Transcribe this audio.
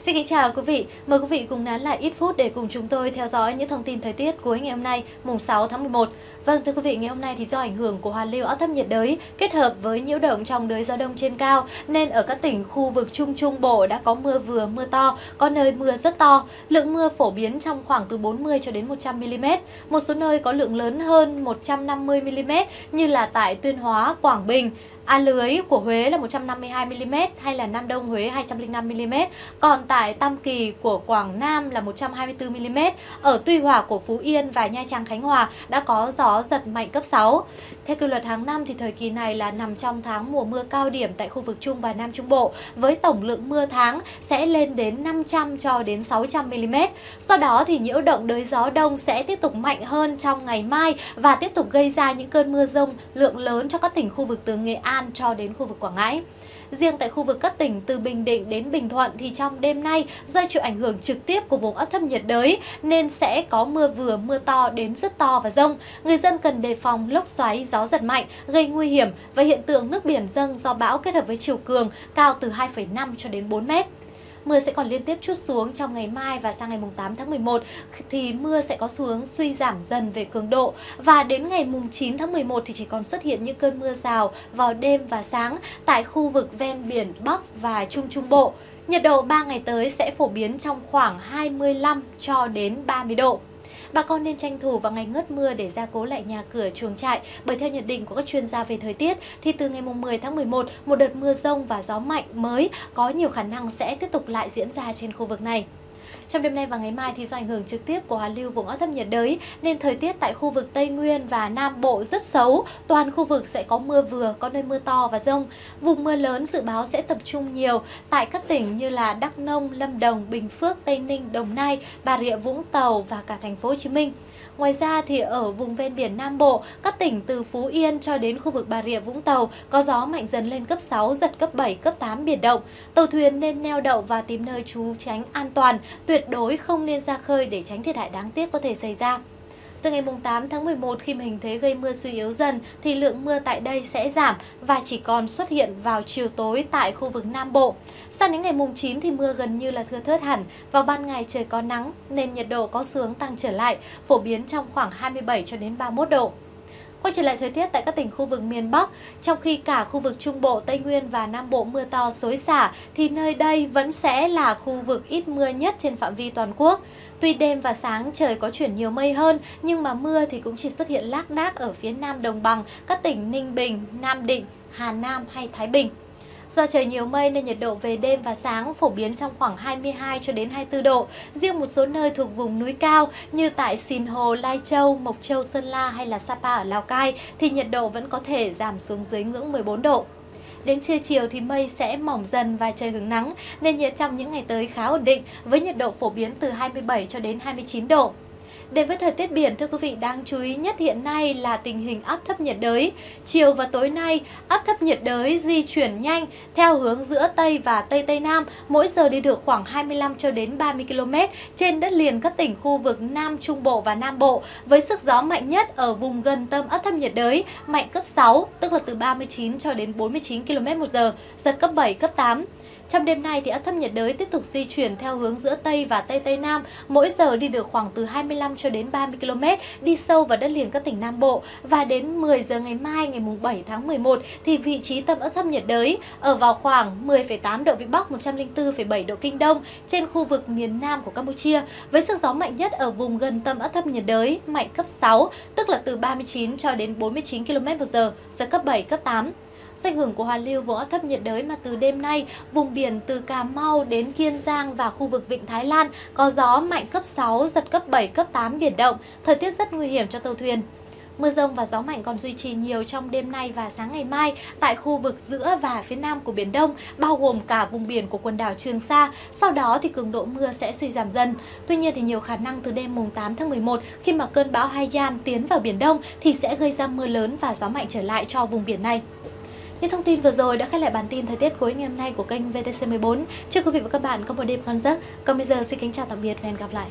xin kính chào quý vị, mời quý vị cùng nán lại ít phút để cùng chúng tôi theo dõi những thông tin thời tiết cuối ngày hôm nay, mùng 6 tháng 11. Vâng thưa quý vị, ngày hôm nay thì do ảnh hưởng của hoàn lưu áp thấp nhiệt đới kết hợp với nhiễu động trong đới gió đông trên cao nên ở các tỉnh khu vực Trung Trung Bộ đã có mưa vừa mưa to, có nơi mưa rất to. Lượng mưa phổ biến trong khoảng từ 40 cho đến 100 mm. Một số nơi có lượng lớn hơn 150 mm như là tại Tuyên Hóa, Quảng Bình, A lưới của Huế là 152mm hay là Nam Đông Huế 205mm. Còn tại Tam Kỳ của Quảng Nam là 124mm. Ở Tuy Hòa của Phú Yên và Nha Trang Khánh Hòa đã có gió giật mạnh cấp 6. Theo quy luật tháng năm thì thời kỳ này là nằm trong tháng mùa mưa cao điểm tại khu vực Trung và Nam Trung Bộ, với tổng lượng mưa tháng sẽ lên đến 500 cho đến 600 mm. Sau đó thì nhiễu động đới gió đông sẽ tiếp tục mạnh hơn trong ngày mai và tiếp tục gây ra những cơn mưa rông lượng lớn cho các tỉnh khu vực từ Nghệ An an cho đến khu vực Quảng Ngãi. Riêng tại khu vực các tỉnh từ Bình Định đến Bình Thuận thì trong đêm nay do chịu ảnh hưởng trực tiếp của vùng áp thấp nhiệt đới nên sẽ có mưa vừa mưa to đến rất to và rông. Người dân cần đề phòng lốc xoáy, gió giật mạnh gây nguy hiểm và hiện tượng nước biển dâng do bão kết hợp với chiều cường cao từ 2,5 cho đến 4 mét. Mưa sẽ còn liên tiếp chút xuống trong ngày mai và sang ngày mùng 8 tháng 11 thì mưa sẽ có xu hướng suy giảm dần về cường độ và đến ngày mùng 9 tháng 11 thì chỉ còn xuất hiện những cơn mưa rào vào đêm và sáng tại khu vực ven biển Bắc và Trung Trung Bộ. Nhiệt độ 3 ngày tới sẽ phổ biến trong khoảng 25 cho đến 30 độ. Bà con nên tranh thủ vào ngày ngớt mưa để gia cố lại nhà cửa chuồng trại bởi theo nhận định của các chuyên gia về thời tiết, thì từ ngày 10 tháng 11 một đợt mưa rông và gió mạnh mới có nhiều khả năng sẽ tiếp tục lại diễn ra trên khu vực này. Trong đêm nay và ngày mai thì do ảnh hưởng trực tiếp của hoàn lưu vùng áp thấp nhiệt đới nên thời tiết tại khu vực Tây Nguyên và Nam Bộ rất xấu. Toàn khu vực sẽ có mưa vừa, có nơi mưa to và rông. Vùng mưa lớn dự báo sẽ tập trung nhiều tại các tỉnh như là Đắk Nông, Lâm Đồng, Bình Phước, Tây Ninh, Đồng Nai, Bà Rịa Vũng Tàu và cả thành phố Hồ Chí Minh. Ngoài ra thì ở vùng ven biển Nam Bộ, các tỉnh từ Phú Yên cho đến khu vực Bà Rịa Vũng Tàu có gió mạnh dần lên cấp 6, giật cấp 7, cấp 8 biển động. Tàu thuyền nên neo đậu và tìm nơi trú tránh an toàn, tuyệt đối không nên ra khơi để tránh thiệt hại đáng tiếc có thể xảy ra. Từ ngày 8 tháng 11 khi hình thế gây mưa suy yếu dần thì lượng mưa tại đây sẽ giảm và chỉ còn xuất hiện vào chiều tối tại khu vực Nam Bộ. Sang đến ngày mùng 9 thì mưa gần như là thưa thớt hẳn, vào ban ngày trời có nắng nên nhiệt độ có xu hướng tăng trở lại, phổ biến trong khoảng 27 cho đến 31 độ. Quay trở lại thời tiết tại các tỉnh khu vực miền Bắc, trong khi cả khu vực Trung Bộ, Tây Nguyên và Nam Bộ mưa to xối xả, thì nơi đây vẫn sẽ là khu vực ít mưa nhất trên phạm vi toàn quốc. Tuy đêm và sáng trời có chuyển nhiều mây hơn, nhưng mà mưa thì cũng chỉ xuất hiện lác đác ở phía Nam Đồng Bằng, các tỉnh Ninh Bình, Nam Định, Hà Nam hay Thái Bình. Do trời nhiều mây nên nhiệt độ về đêm và sáng phổ biến trong khoảng 22 cho đến 24 độ. Riêng một số nơi thuộc vùng núi cao như tại Sìn Hồ, Lai Châu, Mộc Châu, Sơn La hay là Sapa ở Lào Cai thì nhiệt độ vẫn có thể giảm xuống dưới ngưỡng 14 độ. Đến trưa chiều thì mây sẽ mỏng dần và trời hứng nắng, nên nhiệt trong những ngày tới khá ổn định với nhiệt độ phổ biến từ 27 cho đến 29 độ. Đến với thời tiết biển, thưa quý vị, đáng chú ý nhất hiện nay là tình hình áp thấp nhiệt đới. Chiều và tối nay, áp thấp nhiệt đới di chuyển nhanh theo hướng giữa Tây và Tây Tây Nam, mỗi giờ đi được khoảng 25 cho đến 30 km trên đất liền các tỉnh khu vực Nam Trung Bộ và Nam Bộ, với sức gió mạnh nhất ở vùng gần tâm áp thấp nhiệt đới, mạnh cấp 6, tức là từ 39 cho đến 49 km một giờ, giật cấp 7, cấp 8. Trong đêm nay thì áp thấp nhiệt đới tiếp tục di chuyển theo hướng giữa Tây và Tây Tây Nam, mỗi giờ đi được khoảng từ 25 cho đến 30 km, đi sâu vào đất liền các tỉnh Nam Bộ. Và đến 10 giờ ngày mai ngày mùng 7 tháng 11 thì vị trí tâm áp thấp nhiệt đới ở vào khoảng 10,8 độ vĩ Bắc, 104,7 độ kinh Đông trên khu vực miền Nam của Campuchia. Với sức gió mạnh nhất ở vùng gần tâm áp thấp nhiệt đới mạnh cấp 6, tức là từ 39 cho đến 49 km/h giật cấp 7, cấp 8. Do ảnh hưởng của hoàn lưu vùng áp thấp nhiệt đới mà từ đêm nay, vùng biển từ Cà Mau đến Kiên Giang và khu vực Vịnh Thái Lan có gió mạnh cấp 6, giật cấp 7, cấp 8 biển động, thời tiết rất nguy hiểm cho tàu thuyền. Mưa rông và gió mạnh còn duy trì nhiều trong đêm nay và sáng ngày mai tại khu vực giữa và phía nam của Biển Đông, bao gồm cả vùng biển của quần đảo Trường Sa. Sau đó thì cường độ mưa sẽ suy giảm dần. Tuy nhiên thì nhiều khả năng từ đêm mùng 8 tháng 11 khi mà cơn bão Haiyan tiến vào Biển Đông thì sẽ gây ra mưa lớn và gió mạnh trở lại cho vùng biển này. Những thông tin vừa rồi đã khép lại bản tin thời tiết cuối ngày hôm nay của kênh VTC14. Chúc quý vị và các bạn có một đêm ngon giấc. Còn bây giờ, xin kính chào tạm biệt và hẹn gặp lại.